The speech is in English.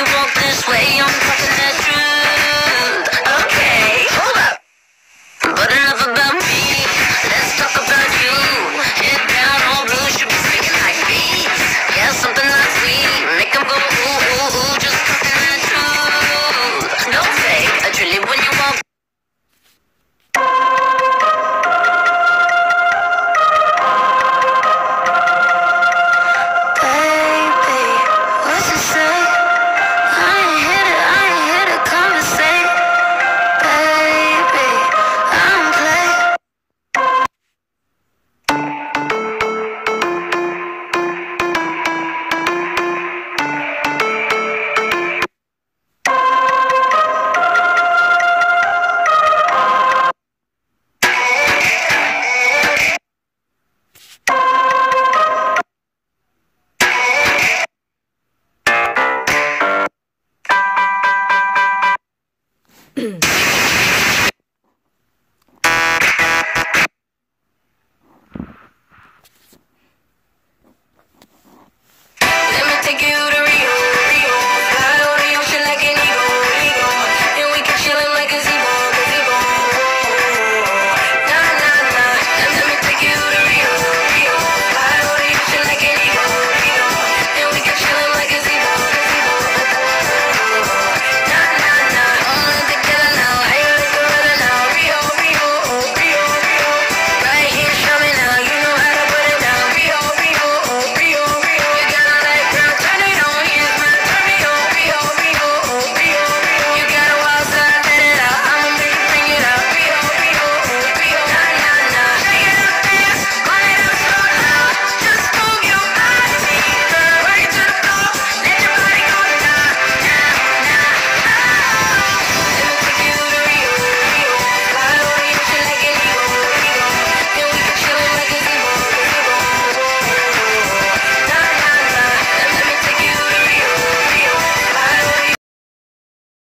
you walk this way, I'm fucking